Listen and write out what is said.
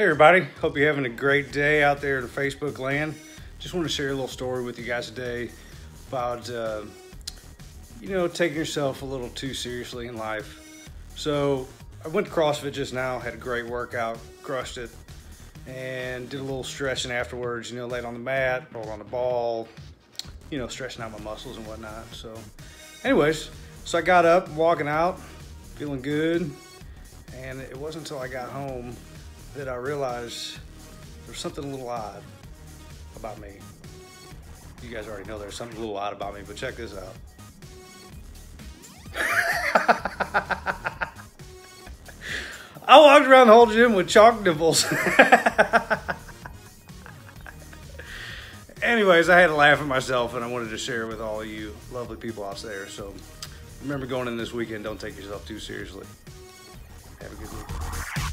Hey everybody, hope you're having a great day out there in Facebook land. Just want to share a little story with you guys today about, uh, you know, taking yourself a little too seriously in life. So I went to CrossFit just now, had a great workout, crushed it, and did a little stretching afterwards, you know, laid on the mat, rolled on the ball, you know, stretching out my muscles and whatnot. So anyways, so I got up, walking out, feeling good, and it wasn't until I got home that I realized there's something a little odd about me. You guys already know there's something a little odd about me, but check this out. I walked around the whole gym with chalk nipples. Anyways, I had to laugh at myself and I wanted to share with all you lovely people out there. So remember going in this weekend, don't take yourself too seriously. Have a good week.